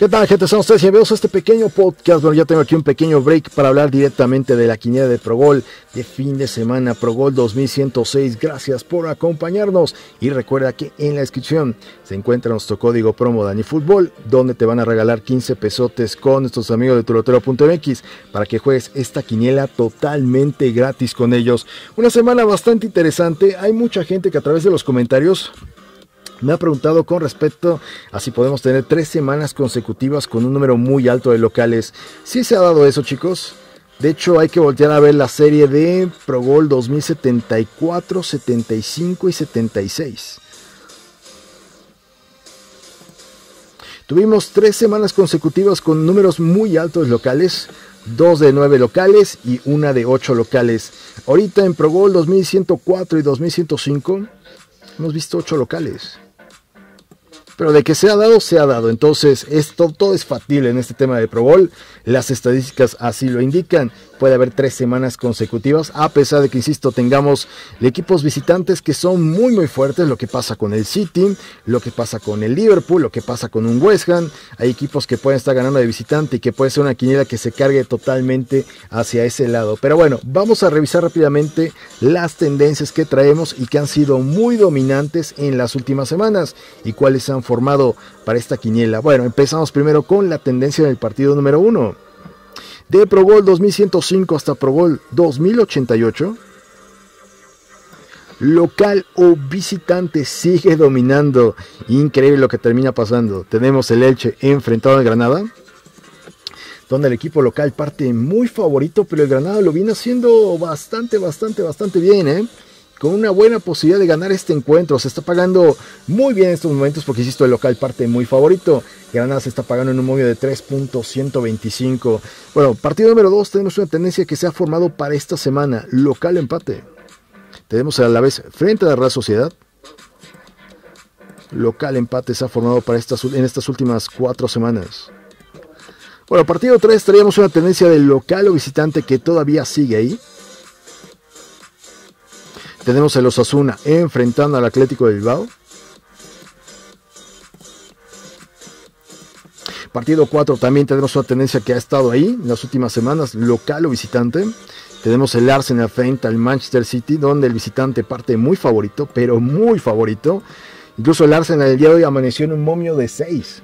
¿Qué tal, gente? Somos ustedes bienvenidos a este pequeño podcast. Bueno, ya tengo aquí un pequeño break para hablar directamente de la quiniela de Progol de fin de semana, Progol 2106. Gracias por acompañarnos. Y recuerda que en la descripción se encuentra nuestro código promo Dani Fútbol, donde te van a regalar 15 pesotes con nuestros amigos de turotero.mx para que juegues esta quiniela totalmente gratis con ellos. Una semana bastante interesante. Hay mucha gente que a través de los comentarios me ha preguntado con respecto a si podemos tener tres semanas consecutivas con un número muy alto de locales. Sí se ha dado eso, chicos. De hecho, hay que voltear a ver la serie de Pro Bowl 2074, 75 y 76. Tuvimos tres semanas consecutivas con números muy altos locales, dos de nueve locales y una de ocho locales. Ahorita en Pro Bowl 2104 y 2105 hemos visto ocho locales. Pero de que se ha dado, se ha dado. Entonces, esto todo es factible en este tema de Pro Bowl. Las estadísticas así lo indican puede haber tres semanas consecutivas, a pesar de que, insisto, tengamos equipos visitantes que son muy, muy fuertes, lo que pasa con el City, lo que pasa con el Liverpool, lo que pasa con un West Ham, hay equipos que pueden estar ganando de visitante y que puede ser una quiniela que se cargue totalmente hacia ese lado. Pero bueno, vamos a revisar rápidamente las tendencias que traemos y que han sido muy dominantes en las últimas semanas y cuáles han formado para esta quiniela. Bueno, empezamos primero con la tendencia del partido número uno de Pro Bowl 2105 hasta Pro Bowl 2088. Local o visitante sigue dominando. Increíble lo que termina pasando. Tenemos el Elche enfrentado al Granada. Donde el equipo local parte muy favorito, pero el Granada lo viene haciendo bastante, bastante, bastante bien, ¿eh? Con una buena posibilidad de ganar este encuentro. Se está pagando muy bien en estos momentos porque, insisto, el local parte muy favorito. Granada se está pagando en un móvil de 3.125. Bueno, partido número 2, tenemos una tendencia que se ha formado para esta semana. Local empate. Tenemos a la vez frente a la Real Sociedad. Local empate se ha formado para estas, en estas últimas cuatro semanas. Bueno, partido 3 traíamos una tendencia del local o visitante que todavía sigue ahí. Tenemos el Osasuna enfrentando al Atlético de Bilbao. Partido 4 también tenemos una tendencia que ha estado ahí en las últimas semanas, local o visitante. Tenemos el Arsenal frente al Manchester City, donde el visitante parte muy favorito, pero muy favorito. Incluso el Arsenal el día de hoy amaneció en un momio de 6.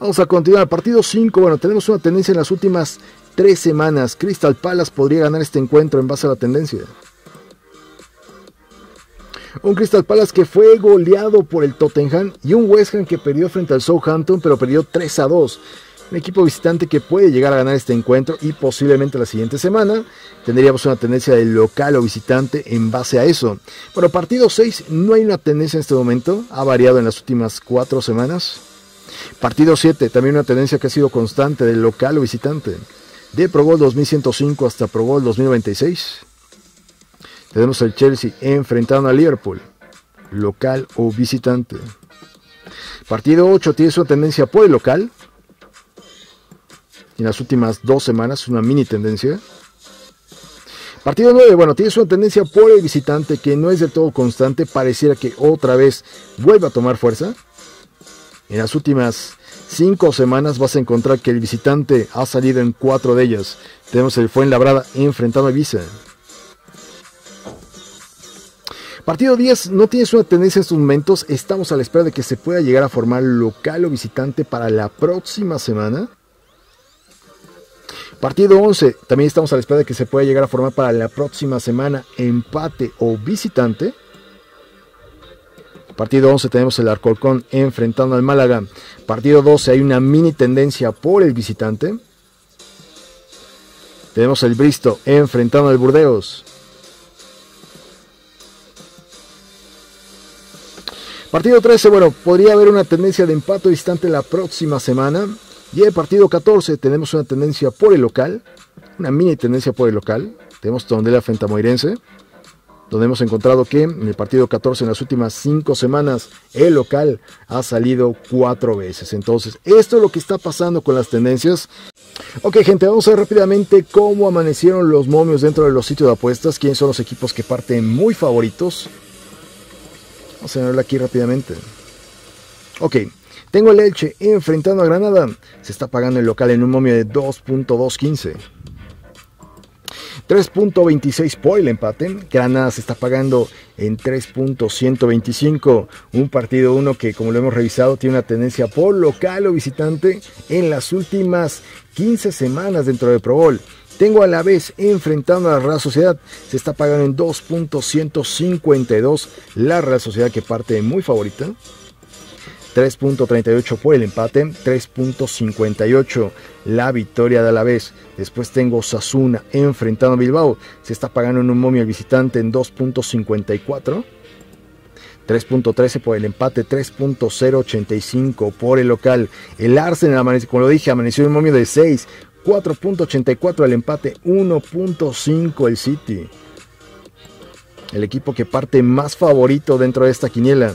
Vamos a continuar. Partido 5. Bueno, tenemos una tendencia en las últimas 3 semanas. Crystal Palace podría ganar este encuentro en base a la tendencia. Un Crystal Palace que fue goleado por el Tottenham y un West Ham que perdió frente al Southampton, pero perdió 3 a 2. Un equipo visitante que puede llegar a ganar este encuentro y posiblemente la siguiente semana tendríamos una tendencia de local o visitante en base a eso. Bueno, partido 6 no hay una tendencia en este momento, ha variado en las últimas 4 semanas. Partido 7, también una tendencia que ha sido constante de local o visitante. De Pro Bowl 2105 hasta Pro Bowl 2096. Tenemos el Chelsea enfrentando a Liverpool, local o visitante. Partido 8 tiene su tendencia por el local. En las últimas dos semanas, una mini tendencia. Partido 9, bueno, tiene su tendencia por el visitante que no es del todo constante. Pareciera que otra vez vuelve a tomar fuerza. En las últimas cinco semanas vas a encontrar que el visitante ha salido en cuatro de ellas. Tenemos el Fuenlabrada enfrentando a Ibiza. Partido 10 no tienes una tendencia en estos momentos. Estamos a la espera de que se pueda llegar a formar local o visitante para la próxima semana. Partido 11, también estamos a la espera de que se pueda llegar a formar para la próxima semana empate o visitante. Partido 11 tenemos el Arcolcón enfrentando al Málaga. Partido 12 hay una mini tendencia por el visitante. Tenemos el Bristo enfrentando al Burdeos. Partido 13, bueno, podría haber una tendencia de empate distante la próxima semana. Y el partido 14 tenemos una tendencia por el local, una mini tendencia por el local. Tenemos Tondela frente a donde hemos encontrado que en el partido 14 en las últimas 5 semanas el local ha salido 4 veces. Entonces, esto es lo que está pasando con las tendencias. Ok gente, vamos a ver rápidamente cómo amanecieron los momios dentro de los sitios de apuestas, quiénes son los equipos que parten muy favoritos. Vamos a verlo aquí rápidamente. Ok, Tengo el Elche enfrentando a Granada. Se está pagando el local en un momio de 2.215. 3.26 por el empate. Granada se está pagando en 3.125. Un partido uno que, como lo hemos revisado, tiene una tendencia por local o visitante en las últimas 15 semanas dentro de Pro Bowl. Tengo a la vez enfrentando a la Real Sociedad. Se está pagando en 2.152. La Real Sociedad que parte muy favorita. 3.38 por el empate, 3.58 la victoria de Alavés. Después tengo Sasuna enfrentando a Bilbao, se está pagando en un momio el visitante en 2.54. 3.13 por el empate, 3.085 por el local. El Arsenal, como lo dije, amaneció en un momio de 6, 4.84 el empate, 1.5 el City. El equipo que parte más favorito dentro de esta quiniela.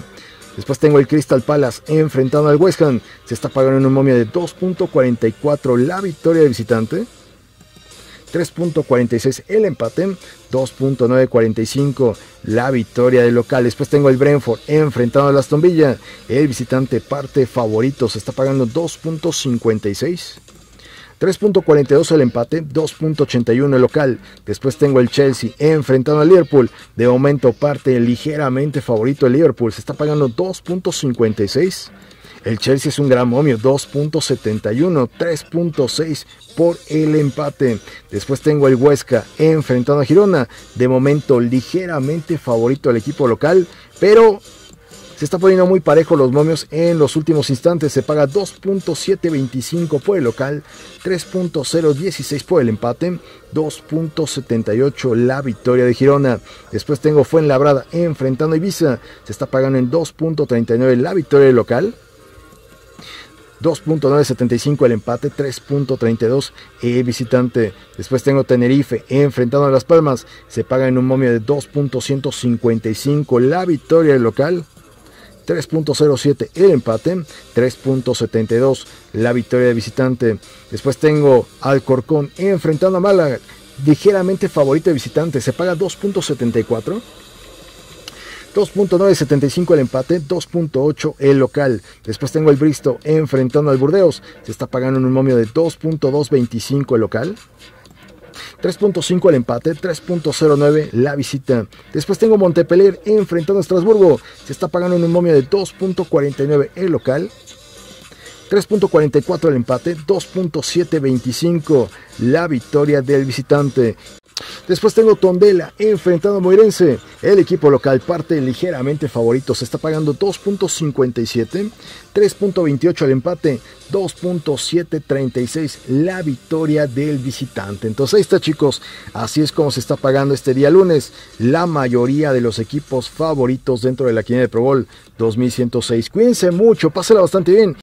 Después tengo el Crystal Palace enfrentando al West Ham. Se está pagando en un momio de 2.44 la victoria de visitante. 3.46 el empate, 2.945 la victoria del local. Después tengo el Brentford enfrentando al Aston Villa. El visitante parte favorito se está pagando 2.56. 3.42 el empate, 2.81 el local. Después tengo el Chelsea enfrentando al Liverpool. De momento parte ligeramente favorito el Liverpool. Se está pagando 2.56. El Chelsea es un gran momio, 2.71, 3.6 por el empate. Después tengo el Huesca enfrentando a Girona. De momento ligeramente favorito el equipo local, pero se está poniendo muy parejo los momios en los últimos instantes. Se paga 2.725 por el local, 3.016 por el empate, 2.78 la victoria de Girona. Después tengo Fuenlabrada enfrentando a Ibiza. Se está pagando en 2.39 la victoria del local. 2.975 el empate, 3.32 el visitante. Después tengo Tenerife enfrentando a Las Palmas. Se paga en un momio de 2.155 la victoria del local. 3.07 el empate, 3.72 la victoria de visitante. Después tengo Alcorcón enfrentando a Málaga, ligeramente favorito de visitante, se paga 2.74. 2.975 el empate, 2.8 el local. Después tengo el Bristo enfrentando al Burdeos. Se está pagando en un momio de 2.225 el local. 3.5 el empate, 3.09 la visita. Después tengo Montepeler enfrentando a Estrasburgo. Se está pagando en un momio de 2.49 el local. 3.44 el empate, 2.725 la victoria del visitante. Después tengo Tondela enfrentando a Moirense. El equipo local parte ligeramente favorito. Se está pagando 2.57. 3.28 el empate. 2.736 la victoria del visitante. Entonces ahí está chicos. Así es como se está pagando este día lunes. La mayoría de los equipos favoritos dentro de la quiniela de Pro Bowl 2106. Cuídense mucho. Pásela bastante bien.